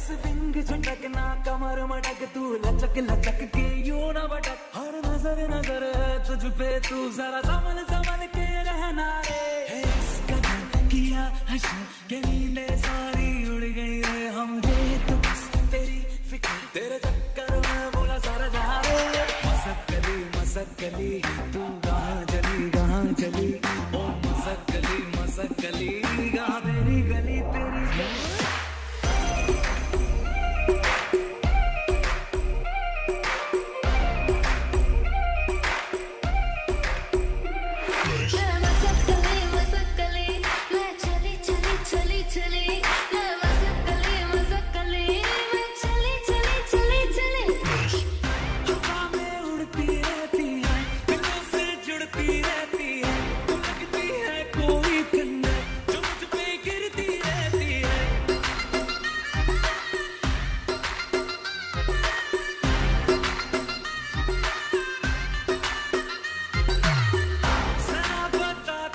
जैसे विंग झटकना कमर मटक तू लचक लचक के यू न बटक हर नज़र नज़र तुझ पे, तू जरा समझ समझ के रहना रे किया हशा के नींदे सारी उड़ गई रे। हम ये तो बस तेरी फ़िक्र, तेरे चक्कर में बोला सारा जहाँ रे। मसक गली मसक गली, तू कहाँ चली कहाँ चली? ओ मसक गली मसक गली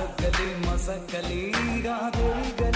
ಮಸಕಲಿ ಮಸಕಲಿ ಗಾದರಿಗ